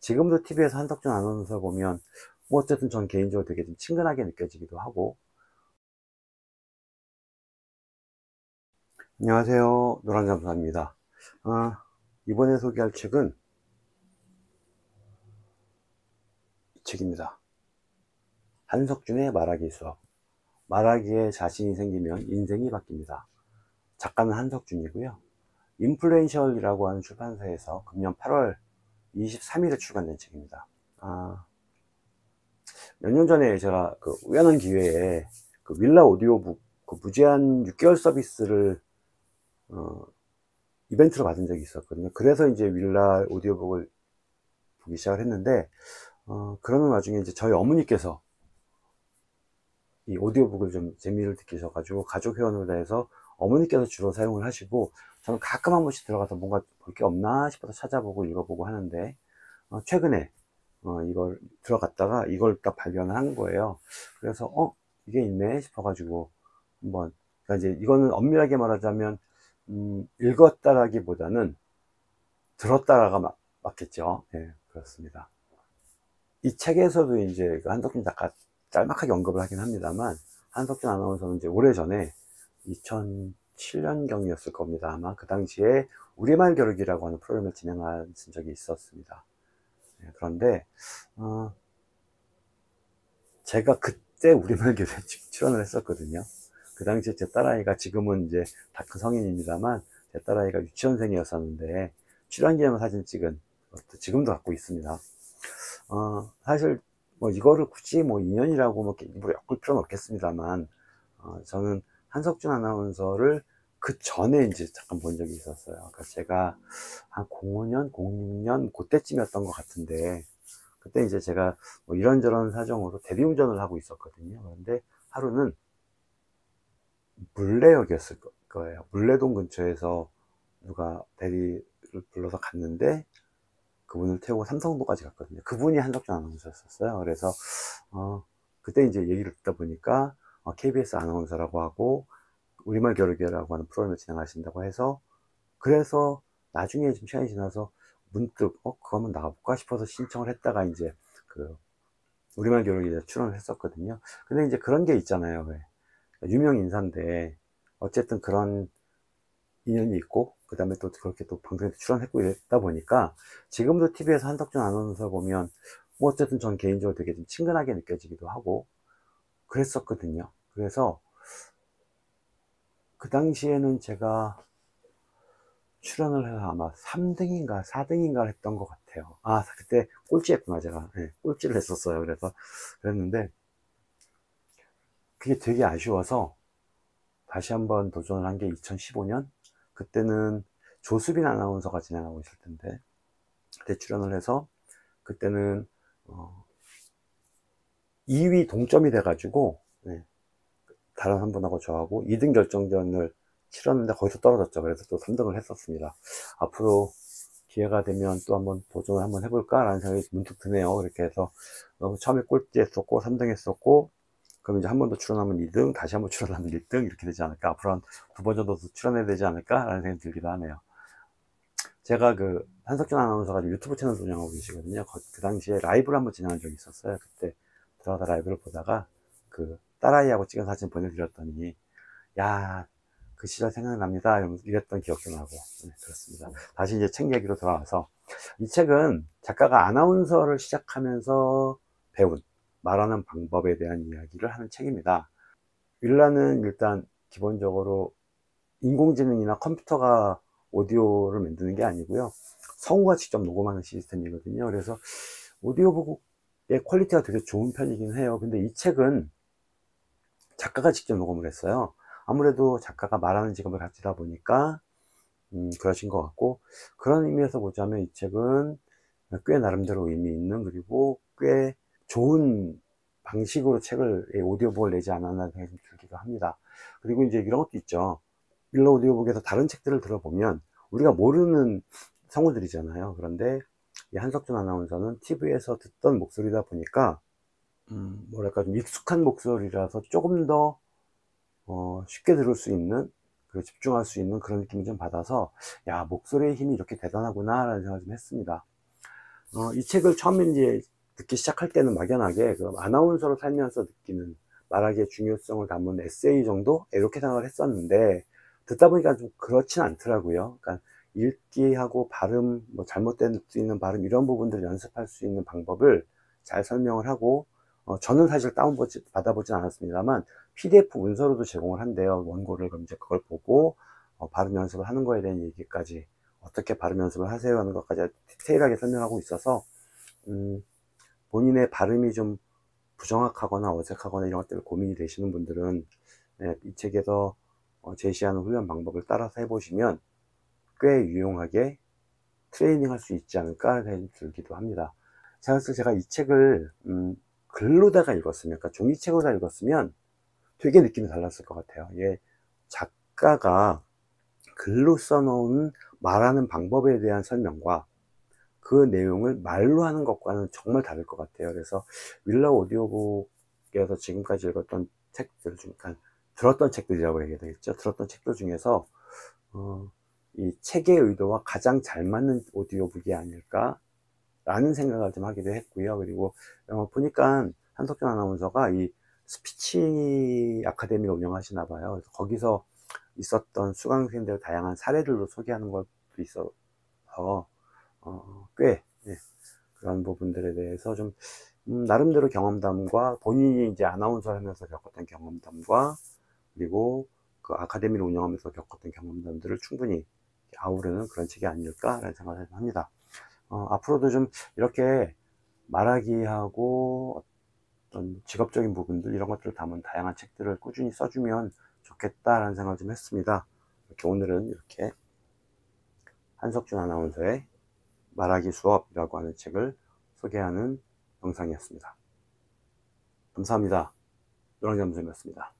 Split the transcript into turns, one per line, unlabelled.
지금도 TV에서 한석준 아나운서 보면 뭐 어쨌든 전 개인적으로 되게 좀 친근하게 느껴지기도 하고. 안녕하세요. 노란잠수입니다. 아, 이번에 소개할 책은 이 책입니다. 한석준의 말하기 수업. 말하기에 자신이 생기면 인생이 바뀝니다. 작가는 한석준이고요. 인플루엔셜이라고 하는 출판사에서 금년 8월 23일에 출간된 책입니다 아, 몇 년 전에 제가 그 우연한 기회에 그 윌라 오디오북 그 무제한 6개월 서비스를 어, 이벤트로 받은 적이 있었거든요. 그래서 이제 윌라 오디오북을 보기 시작을 했는데, 어, 그러는 와중에 이제 저희 어머니께서 이 오디오북을 좀 재미를 느끼셔가지고 가족 회원으로 해서 어머니께서 주로 사용을 하시고 저는 가끔 한 번씩 들어가서 뭔가 볼 게 없나 싶어서 찾아보고 읽어보고 하는데 어, 최근에 어, 이걸 들어갔다가 이걸 딱 발견한 거예요. 그래서 어 이게 있네 싶어가지고 한번 그러니까 이제 이거는 엄밀하게 말하자면 음, 읽었다라기보다는 들었다라가 맞, 맞겠죠. 네, 그렇습니다. 이 책에서도 이제 그 한석준 작가 짤막하게 언급을 하긴 합니다만 한석준 아나운서는 이제 오래전에 2007년경이었을 겁니다. 아마 그 당시에 우리말 겨루기라고 하는 프로그램을 진행한 적이 있었습니다. 네, 그런데 어, 제가 그때 우리말 겨루기에 출연을 했었거든요. 그 당시에 제 딸아이가 지금은 이제 다 큰 성인입니다만 제 딸아이가 유치원생이었었는데 출연기념 사진 찍은 것도 지금도 갖고 있습니다. 어, 사실 뭐 이거를 굳이 뭐 인연이라고 뭐 일부러 엮을 필요는 없겠습니다만 어, 저는 한석준 아나운서를 그 전에 이제 잠깐 본 적이 있었어요. 그러니까 제가 한 05년, 06년 그때쯤이었던 것 같은데 그때 이제 제가 뭐 이런저런 사정으로 대리운전을 하고 있었거든요. 그런데 하루는 물레역이었을 거예요. 물레동 근처에서 누가 대리를 불러서 갔는데 그분을 태우고 삼성도까지 갔거든요. 그분이 한석준 아나운서였었어요. 그래서 어, 그때 이제 얘기를 듣다 보니까 어, KBS 아나운서라고 하고 우리말 겨루기라고 하는 프로그램을 진행하신다고 해서 그래서 나중에 좀 시간이 지나서 문득 어 그거 한번 나가볼까 싶어서 신청을 했다가 이제 그 우리말 겨루기에 출연을 했었거든요. 근데 이제 그런 게 있잖아요. 왜. 유명 인사인데 어쨌든 그런 인연이 있고 그 다음에 또 그렇게 또 방송에 출연했고 이랬다 보니까 지금도 TV에서 한덕준 아나운서 보면 뭐 어쨌든 전 개인적으로 되게 좀 친근하게 느껴지기도 하고 그랬었거든요. 그래서 그 당시에는 제가 출연을 해서 아마 3등인가 4등인가 했던 것 같아요. 아 그때 꼴찌 했구나 제가. 네, 꼴찌를 했었어요. 그래서 그랬는데 그게 되게 아쉬워서 다시 한번 도전을 한 게 2015년? 그때는 조수빈 아나운서가 진행하고 있을 텐데 그때 출연을 해서 그때는 어 2위 동점이 돼 가지고 네, 다른 한 분하고 저하고 2등 결정전을 치렀는데 거기서 떨어졌죠 그래서 또 3등을 했었습니다 앞으로 기회가 되면 또 한번 도전을 한번 해볼까 라는 생각이 문득 드네요 그렇게 해서 처음에 꼴찌 했었고 3등 했었고 그럼 이제 한 번 더 출연하면 2등, 다시 한 번 출연하면 1등 이렇게 되지 않을까? 앞으로 한 두 번 정도 더 출연해야 되지 않을까? 라는 생각이 들기도 하네요. 제가 그 한석준 아나운서가 유튜브 채널 운영하고 계시거든요. 그 당시에 라이브를 한번 진행한 적이 있었어요. 그때 들어가다 라이브를 보다가 그 딸아이하고 찍은 사진 보내드렸더니 야, 그 시절 생각납니다. 이랬던 기억도 나고 네, 그렇습니다. 다시 이제 책 얘기로 돌아와서 이 책은 작가가 아나운서를 시작하면서 배운 말하는 방법에 대한 이야기를 하는 책입니다. 윌라는 일단 기본적으로 인공지능이나 컴퓨터가 오디오를 만드는 게 아니고요. 성우가 직접 녹음하는 시스템이거든요. 그래서 오디오북의 quality가 되게 좋은 편이긴 해요. 근데 이 책은 작가가 직접 녹음을 했어요. 아무래도 작가가 말하는 직업을 가지다 보니까 음, 그러신 것 같고 그런 의미에서 보자면 이 책은 꽤 나름대로 의미 있는 그리고 꽤 좋은 방식으로 책을 예, 오디오북을 내지 않았나 생각이 들기도 합니다. 그리고 이제 이런 것도 있죠. 일러 오디오북에서 다른 책들을 들어보면 우리가 모르는 성우들이잖아요. 그런데 이 한석준 아나운서는 TV에서 듣던 목소리다 보니까 음, 뭐랄까 좀 익숙한 목소리라서 조금 더 어, 쉽게 들을 수 있는 그리고 집중할 수 있는 그런 느낌이 좀 받아서 야 목소리의 힘이 이렇게 대단하구나 라는 생각을 좀 했습니다. 어, 이 책을 처음에 이제 듣기 시작할 때는 막연하게 그 아나운서로 살면서 느끼는 말하기의 중요성을 담은 에세이 정도 이렇게 생각을 했었는데 듣다 보니까 좀 그렇진 않더라고요. 그러니까 읽기하고 발음, 뭐 잘못된 수 있는 발음 이런 부분들을 연습할 수 있는 방법을 잘 설명을 하고 어, 저는 사실 다운 받아보진 않았습니다만 PDF 문서로도 제공을 한대요. 원고를 그럼 이제 그걸 보고 어, 발음 연습을 하는 거에 대한 얘기까지 어떻게 발음 연습을 하세요 하는 것까지 디테일하게 설명하고 있어서 음, 본인의 발음이 좀 부정확하거나 어색하거나 이런 것들 고민이 되시는 분들은 네, 이 책에서 어, 제시하는 훈련 방법을 따라서 해보시면 꽤 유용하게 트레이닝 할 수 있지 않을까 생각이 들기도 합니다. 그래서 제가 이 책을 음, 글로다가 읽었으면, 그러니까 종이책으로 읽었으면 되게 느낌이 달랐을 것 같아요. 예, 작가가 글로 써놓은 말하는 방법에 대한 설명과 그 내용을 말로 하는 것과는 정말 다를 것 같아요. 그래서 윌라 오디오북에서 지금까지 읽었던 책들 중, 그러니까 들었던 책들이라고 얘기해야 되겠죠. 들었던 책들 중에서 어, 이 책의 의도와 가장 잘 맞는 오디오북이 아닐까 라는 생각을 좀 하기도 했고요. 그리고 어, 보니까 한석준 아나운서가 이 스피치 아카데미를 운영하시나 봐요. 그래서 거기서 있었던 수강생들 다양한 사례들로 소개하는 것도 있어서 어, 꽤 예, 그런 부분들에 대해서 좀 음, 나름대로 경험담과 본인이 이제 아나운서 하면서 겪었던 경험담과 그리고 그 아카데미를 운영하면서 겪었던 경험담들을 충분히 아우르는 그런 책이 아닐까라는 생각을 합니다. 어, 앞으로도 좀 이렇게 말하기하고 어떤 직업적인 부분들 이런 것들을 담은 다양한 책들을 꾸준히 써주면 좋겠다라는 생각을 좀 했습니다. 이렇게 오늘은 이렇게 한석준 아나운서의 말하기 수업이라고 하는 책을 소개하는 영상이었습니다. 감사합니다. 노랑잠수이었습니다